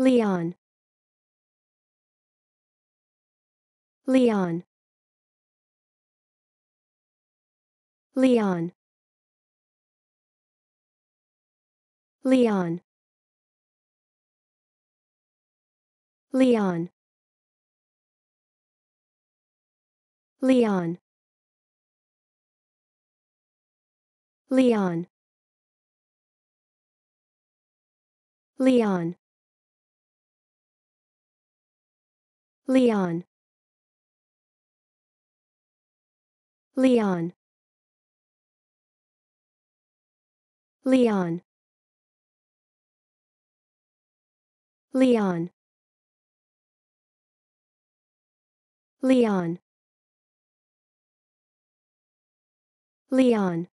Leon. Leon. Leon. Leon. Leon. Leon. Leon. Leon Leon. Leon. Leon. Leon. Leon. Leon